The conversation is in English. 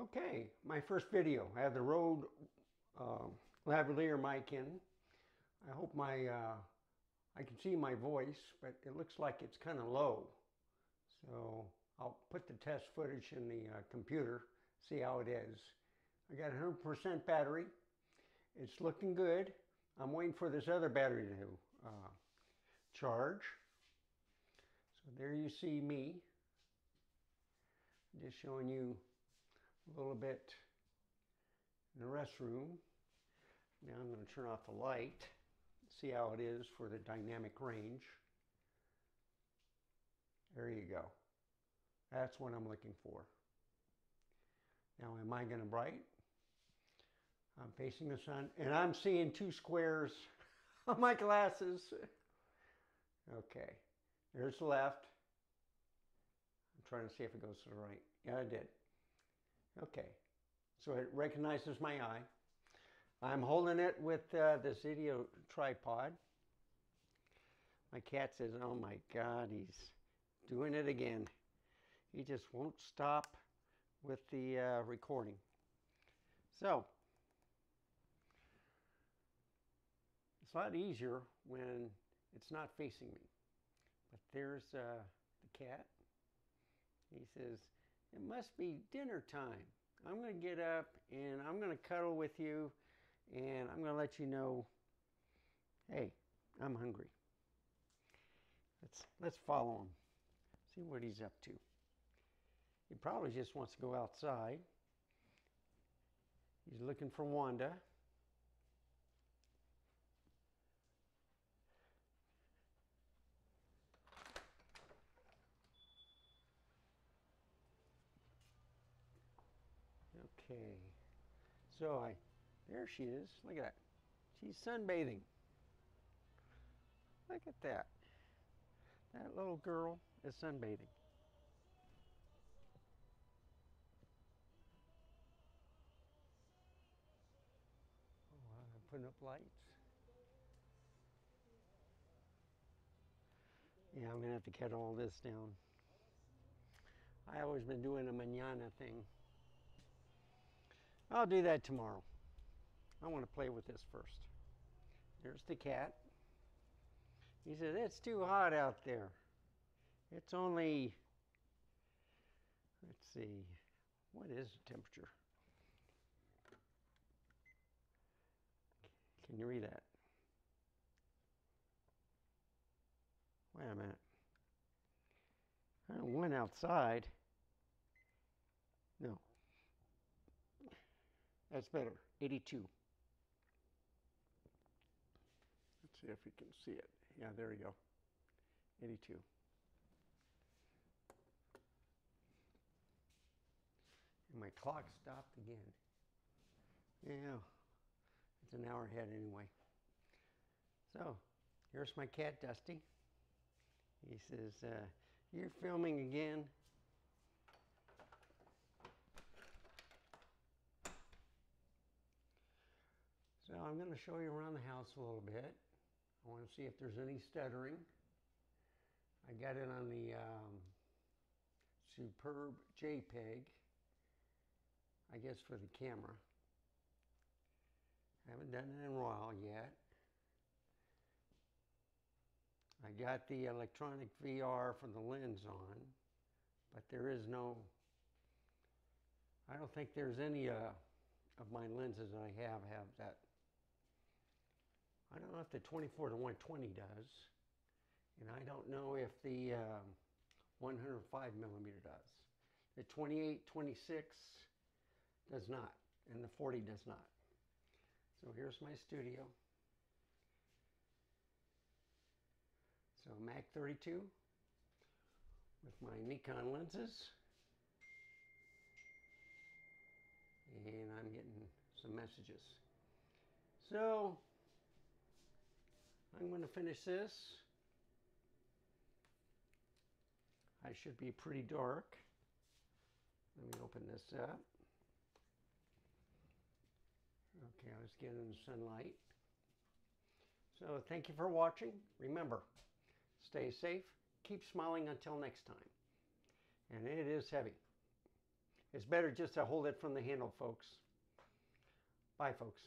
Okay, my first video. I have the Rode uh, lavalier mic in. I hope my uh, I can see my voice, but it looks like it's kind of low. So I'll put the test footage in the uh, computer, see how it is. I got 100% battery. It's looking good. I'm waiting for this other battery to uh, charge. So there you see me. Just showing you a little bit in the restroom. Now I'm going to turn off the light, see how it is for the dynamic range. There you go. That's what I'm looking for. Now am I going to bright? I'm facing the sun and I'm seeing two squares on my glasses. Okay, there's the left. I'm trying to see if it goes to the right. Yeah, I did. Okay, so it recognizes my eye. I'm holding it with uh, this video tripod. My cat says, oh my God, he's doing it again. He just won't stop with the uh, recording. So, it's a lot easier when it's not facing me. But there's uh, the cat. He says, it must be dinner time. I'm going to get up and I'm going to cuddle with you and I'm going to let you know, hey, I'm hungry. Let's, let's follow him, see what he's up to. He probably just wants to go outside. He's looking for Wanda. Okay, so I, there she is. Look at that. She's sunbathing. Look at that. That little girl is sunbathing. Oh, I'm putting up lights. Yeah, I'm gonna have to cut all this down. I always been doing a manana thing. I'll do that tomorrow. I want to play with this first. There's the cat. He said, it's too hot out there. It's only, let's see, what is the temperature? Can you read that? Wait a minute. I went outside. No, that's better, 82. Let's see if you can see it. Yeah, there you go, 82. And my clock stopped again. Yeah, it's an hour ahead anyway. So, here's my cat, Dusty. He says, uh, you're filming again? So I'm going to show you around the house a little bit. I want to see if there's any stuttering. I got it on the um, Superb JPEG, I guess for the camera. I haven't done it in a while yet. I got the electronic VR for the lens on, but there is no, I don't think there's any uh, of my lenses that I have have that if the 24 to 120 does, and I don't know if the um, 105 millimeter does. The 28, 26 does not, and the 40 does not. So here's my studio. So Mac 32 with my Nikon lenses. And I'm getting some messages. So I'm going to finish this. I should be pretty dark. Let me open this up. Okay, I was getting sunlight. So thank you for watching. Remember, stay safe, keep smiling until next time. And it is heavy. It's better just to hold it from the handle, folks. Bye, folks.